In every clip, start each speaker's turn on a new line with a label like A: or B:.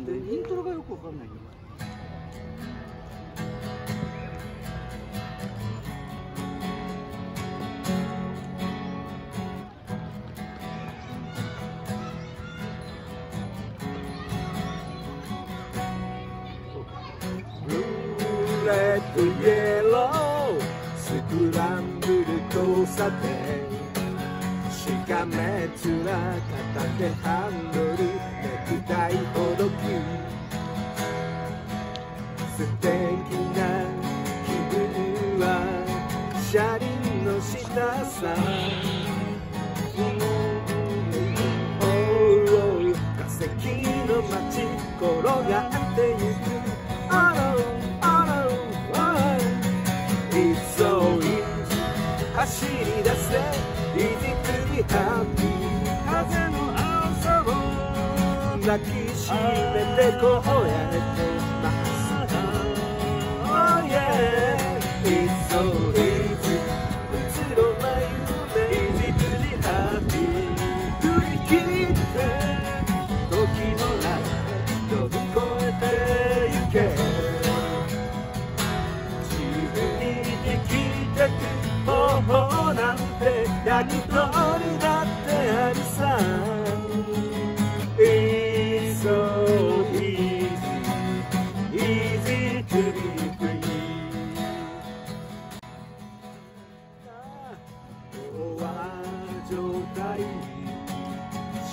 A: ってイントロがよくわかんないけど。
B: ブレッドイエロースクランブル交差点。しかめ面片手ハンドル。車輪の下さ。化石の街転がってゆく。Oh no, oh no, It's so easy 走り出せ。Easy to be happy 風の朝を抱きしめてこうやっ方なんて焼き鳥だってあるさ。It's so easy easy to be free 昭和状態。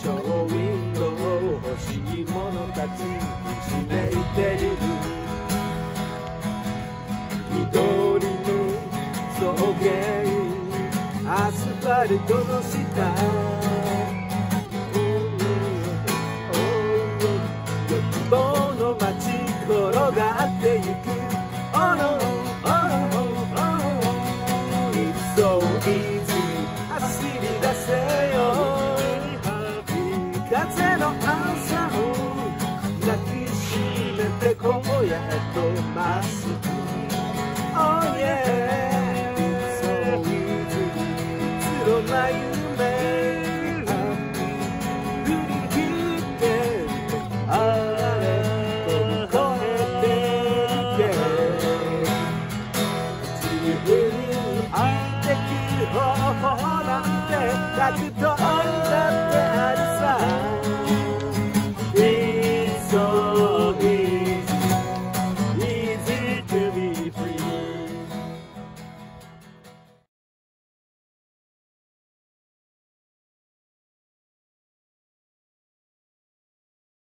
B: ショーウィンドウ欲しいものたち。よ風の朝を抱きしめてこうやっとます to die.